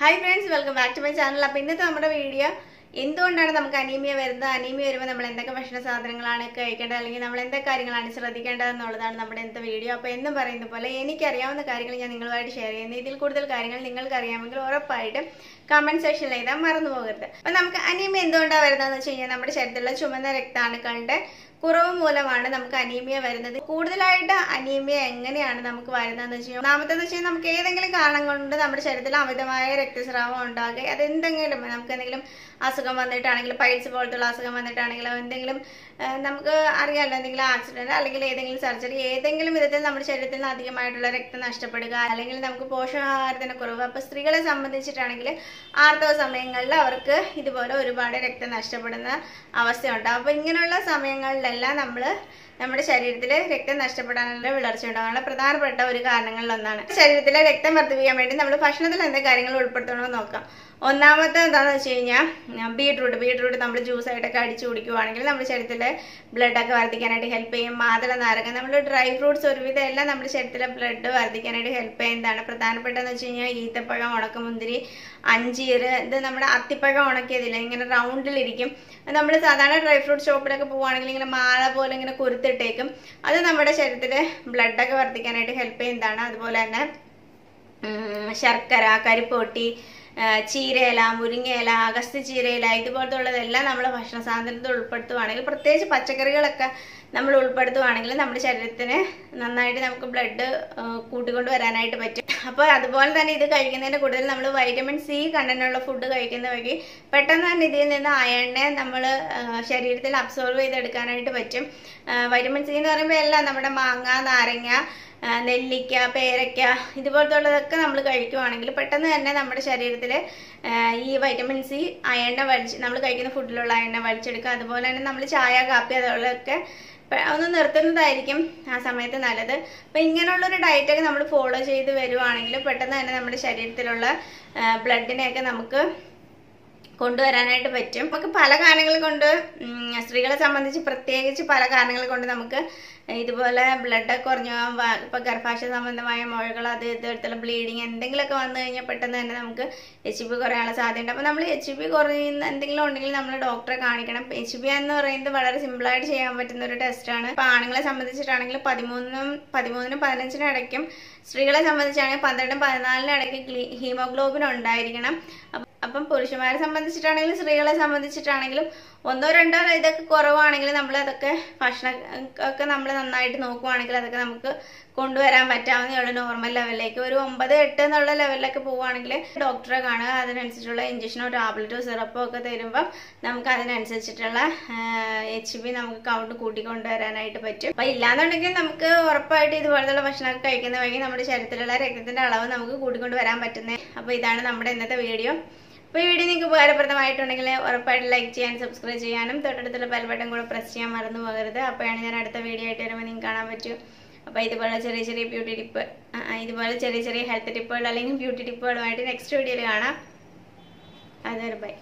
Hi friends welcome back to my channel അപ്പോൾ ഇന്നത്തെ നമ്മുടെ വീഡിയോ എന്തുകൊണ്ടാണ് നമുക്ക് അനീമിയ വരുന്നത്? അനീമിയ വരുമ്പോൾ നമ്മൾ എന്തൊക്കെ ഭക്ഷണ സാധനങ്ങളാണ് കഴിക്കേണ്ടത്? അല്ലെങ്കിൽ നമ്മൾ എന്തൊക്കെ കാര്യങ്ങളാണ് ശ്രദ്ധിക്കേണ്ടത് എന്നുള്ളതാണ് നമ്മുടെ ഇന്നത്തെ വീഡിയോ. അപ്പോൾ എന്നും പറയുന്ന പോലെ എനിക്കറിയാവുന്ന കാര്യങ്ങൾ ഞാൻ നിങ്ങളുമായിട്ട് ഷെയർ ചെയ്യുന്നത് ഇതിൽ കൂടുതൽ കാര്യങ്ങൾ നിങ്ങൾക്ക് അറിയാമെങ്കിൽ ഉറപ്പായിട്ടും കമന്റ് സെക്ഷനിൽ എഴുതാൻ മറന്നു പോകരുത്. അപ്പം നമുക്ക് അനീമിയ എന്തുകൊണ്ടാണ് വരുന്നതെന്ന് വെച്ച് കഴിഞ്ഞാൽ നമ്മുടെ ശരീരത്തിലുള്ള ചുമന്ന രക്താണുക്കളുടെ കുറവ് മൂലമാണ് നമുക്ക് അനീമിയ വരുന്നത്. കൂടുതലായിട്ട് അനീമിയ എങ്ങനെയാണ് നമുക്ക് വരുന്നതെന്ന് വെച്ച് കഴിഞ്ഞാൽ ഒന്നാമത്തെന്ന് വെച്ച് നമുക്ക് ഏതെങ്കിലും കാരണം കൊണ്ട് നമ്മുടെ ശരീരത്തിൽ അമിതമായ രക്തസ്രാവം ഉണ്ടാകുക. അതെന്തെങ്കിലും നമുക്ക് എന്തെങ്കിലും അസുഖം വന്നിട്ടാണെങ്കിലും പൈൽസ് പോലത്തുള്ള അസുഖം വന്നിട്ടാണെങ്കിലും എന്തെങ്കിലും നമുക്ക് അറിയാമല്ലോ എന്തെങ്കിലും ആക്സിഡന്റ് അല്ലെങ്കിൽ ഏതെങ്കിലും സർജറി ഏതെങ്കിലും വിധത്തിൽ നമ്മുടെ ശരീരത്തിൽ നിന്ന് അധികമായിട്ടുള്ള രക്തം നഷ്ടപ്പെടുക അല്ലെങ്കിൽ നമുക്ക് പോഷകാഹാരത്തിന് കുറവ്. അപ്പോൾ സ്ത്രീകളെ സംബന്ധിച്ചിട്ടാണെങ്കിൽ ആർത്തവ സമയങ്ങളിൽ അവർക്ക് ഇതുപോലെ ഒരുപാട് രക്തം നഷ്ടപ്പെടുന്ന അവസ്ഥയുണ്ടാകും അപ്പോൾ ഇങ്ങനെയുള്ള സമയങ്ങളിലെല്ലാം നമ്മൾ നമ്മുടെ ശരീരത്തിൽ രക്തം നഷ്ടപ്പെടാനുള്ള വിളർച്ച ഉണ്ടാകാനുള്ള പ്രധാനപ്പെട്ട ഒരു കാരണങ്ങളിലൊന്നാണ്. ശരീരത്തിലെ രക്തം വർദ്ധിപ്പിക്കാൻ വേണ്ടി നമ്മൾ ഭക്ഷണത്തിൽ എന്തൊക്കെ കാര്യങ്ങൾ ഉൾപ്പെടുത്തണമെന്ന് നോക്കാം. ഒന്നാമത്തെ എന്താണെന്ന് വെച്ച് കഴിഞ്ഞാൽ ബീട്രൂട്ട് ബീട്രൂട്ട് നമ്മൾ ജ്യൂസായിട്ടൊക്കെ അടിച്ചു കുടിക്കുവാണെങ്കിൽ നമ്മുടെ ശരീരത്തിലെ ബ്ലഡൊക്കെ വർദ്ധിക്കാനായിട്ട് ഹെൽപ്പ് ചെയ്യും. മാതള നാരകം നമ്മൾ ഡ്രൈ ഫ്രൂട്ട്സ് ഒരുവിധം എല്ലാം നമ്മുടെ ശരീരത്തിലെ ബ്ലഡ് വർദ്ധിക്കാനായിട്ട് ഹെൽപ്പ് ചെയ്യുന്നതാണ് പ്രധാനപ്പെട്ടതെന്ന് വെച്ച് കഴിഞ്ഞാൽ ഈത്തപ്പഴം ഉണക്കമുന്തിരി അഞ്ചീർ ഇത് നമ്മുടെ അത്തിപ്പഴം ഉണക്കിയതില്ല? ഇങ്ങനെ റൗണ്ടിലിരിക്കും നമ്മൾ സാധാരണ ഡ്രൈ ഫ്രൂട്ട് ഷോപ്പിലൊക്കെ പോവുകയാണെങ്കിൽ ഇങ്ങനെ മാല പോലെ ഇങ്ങനെ കുരുത്തിട്ടേക്കും. അത് നമ്മുടെ ശരീരത്തിലെ ബ്ലഡൊക്കെ വർദ്ധിക്കാനായിട്ട് ഹെൽപ്പ് ചെയ്യുന്നതാണ്. അതുപോലെ തന്നെ ശർക്കര കരിപ്പോട്ടി ചീരയില മുരിങ്ങയില അഗസ്ത്യ ചീരയില ഇതുപോലത്തെ ഉള്ളതെല്ലാം നമ്മൾ ഭക്ഷണ സാധനത്തിൽ ഉൾപ്പെടുത്തുവാണെങ്കിൽ പ്രത്യേകിച്ച് പച്ചക്കറികളൊക്കെ നമ്മൾ ഉൾപ്പെടുത്തുവാണെങ്കിൽ നമ്മുടെ ശരീരത്തിന് നന്നായിട്ട് നമുക്ക് ബ്ലഡ് കൂട്ടിക്കൊണ്ട് വരാനായിട്ട് പറ്റും. അപ്പോൾ അതുപോലെ തന്നെ ഇത് കഴിക്കുന്നതിന്റെ കൂടുതൽ നമ്മൾ വൈറ്റമിൻ സി കണ്ടനുള്ള ഫുഡ് കഴിക്കുന്ന വഴി പെട്ടെന്ന് തന്നെ ഇതിൽ നിന്ന് അയണിനെ നമ്മൾ ശരീരത്തിൽ അബ്സോർവ് ചെയ്തെടുക്കാനായിട്ട് പറ്റും. വൈറ്റമിൻ സി എന്ന് പറയുമ്പോൾ എല്ലാം നമ്മുടെ മാങ്ങ നാരങ്ങ നെല്ലിക്ക പേരയ്ക്ക ഇതുപോലത്തുള്ളതൊക്കെ നമ്മൾ കഴിക്കുവാണെങ്കിൽ പെട്ടെന്ന് തന്നെ നമ്മുടെ ശരീരത്തിൽ ഈ വൈറ്റമിൻ സി അയണ്ണ വലിച്ച് നമ്മൾ കഴിക്കുന്ന ഫുഡിലുള്ള അയണ്ണ വലിച്ചെടുക്കുക. അതുപോലെ തന്നെ നമ്മൾ ചായ കാപ്പി അതുപോലൊക്കെ പെ- ഒന്ന് നിർത്തുന്നതായിരിക്കും ആ സമയത്ത് നല്ലത്. അപ്പം ഇങ്ങനെയുള്ളൊരു ഡയറ്റൊക്കെ നമ്മൾ ഫോളോ ചെയ്ത് വരുവാണെങ്കിൽ പെട്ടെന്ന് തന്നെ നമ്മുടെ ശരീരത്തിലുള്ള ബ്ലഡിനെയൊക്കെ നമുക്ക് കൊണ്ടുവരാനായിട്ട് പറ്റും. നമുക്ക് പല കാരണങ്ങൾ കൊണ്ട് സ്ത്രീകളെ സംബന്ധിച്ച് പ്രത്യേകിച്ച് പല കാരണങ്ങൾ കൊണ്ട് നമുക്ക് ഇതുപോലെ ബ്ലഡ് കുറഞ്ഞു പോകാൻ ഗർഭാശയ സംബന്ധമായ മുഴകൾ അത് ഇതുപോലത്തെ ബ്ലീഡിങ് എന്തെങ്കിലുമൊക്കെ വന്നു കഴിഞ്ഞാൽ പെട്ടെന്ന് തന്നെ നമുക്ക് എച്ച് ബി കുറയാനുള്ള സാധ്യതയുണ്ട്. അപ്പോൾ നമ്മൾ എച്ച് ബി കുറയുന്ന എന്തെങ്കിലും ഉണ്ടെങ്കിൽ നമ്മൾ ഡോക്ടറെ കാണിക്കണം. എച്ച് ബി എന്ന് പറയുന്നത് വളരെ സിമ്പിളായിട്ട് ചെയ്യാൻ പറ്റുന്ന ഒരു ടെസ്റ്റാണ് ഇപ്പോൾ ആണുങ്ങളെ സംബന്ധിച്ചിട്ടാണെങ്കിൽ പതിമൂന്നും പതിമൂന്നിനും പതിനഞ്ചിനും ഇടയ്ക്കും സ്ത്രീകളെ സംബന്ധിച്ചാണെങ്കിൽ പന്ത്രണ്ടും പതിനാലിനും ഇടയ്ക്ക് ഹീമോഗ്ലോബിൻ ഉണ്ടായിരിക്കണം. അപ്പ- പുരുഷന്മാരെ സംബന്ധിച്ചിട്ടാണെങ്കിലും സ്ത്രീകളെ സംബന്ധിച്ചിട്ടാണെങ്കിലും ഒന്നോ രണ്ടോ ഇതൊക്കെ കുറവാണെങ്കിൽ നമ്മൾ അതൊക്കെ ഭക്ഷണം ഒക്കെ നമ്മൾ നന്നായിട്ട് നോക്കുവാണെങ്കിൽ അതൊക്കെ നമുക്ക് കൊണ്ടുവരാൻ പറ്റാവുന്ന ഉള്ളൂ. നോർമൽ ലെവലിലേക്ക് ഒരു ഒമ്പത് എട്ട് എന്നുള്ള ലെവലിലൊക്കെ പോവുകയാണെങ്കിൽ ഡോക്ടറെ കാണുക അതിനനുസരിച്ചുള്ള ഇഞ്ചക്ഷനോ ടാബ്ലറ്റോ സിറപ്പോ ഒക്കെ തരുമ്പം നമുക്ക് അതിനനുസരിച്ചിട്ടുള്ള എച്ച് ബി നമുക്ക് കൗണ്ട് കൂട്ടിക്കൊണ്ടുവരാനായിട്ട് പറ്റും. അപ്പം ഇല്ലാന്നുണ്ടെങ്കിൽ നമുക്ക് ഉറപ്പായിട്ട് ഇതുപോലത്തുള്ള ഭക്ഷണമൊക്കെ കഴിക്കുന്ന വഴി നമ്മുടെ ശരീരത്തിലുള്ള രക്തത്തിന്റെ അളവ് നമുക്ക് കൂട്ടിക്കൊണ്ടുവരാൻ പറ്റുന്നത് അപ്പോൾ ഇതാണ് നമ്മുടെ ഇന്നത്തെ വീഡിയോ. അപ്പോൾ ഈ വീഡിയോ നിങ്ങൾക്ക് ഉപകാരപ്രദമായിട്ടുണ്ടെങ്കിൽ ഉറപ്പായിട്ട് ലൈക്ക് ചെയ്യാൻ സബ്സ്ക്രൈബ് ചെയ്യാനും തൊട്ടടുത്തുള്ള ബെൽ ബട്ടൺ കൂടെ പ്രസ് ചെയ്യാൻ മറന്നു പോകരുത്. അപ്പോഴാണ് ഞാൻ അടുത്ത വീഡിയോ ആയിട്ട് വരുമ്പോൾ നിങ്ങൾക്ക് കാണാൻ പറ്റൂ. അപ്പോൾ ഇതുപോലെ ചെറിയ ചെറിയ ബ്യൂട്ടി ടിപ്പ് ഇതുപോലെ ചെറിയ ചെറിയ ഹെൽത്ത് ടിപ്പുകൾ അല്ലെങ്കിൽ ബ്യൂട്ടി ടിപ്പുകളുമായിട്ട് നെക്സ്റ്റ് വീഡിയോയിൽ കാണാം. അതൊരു ബൈ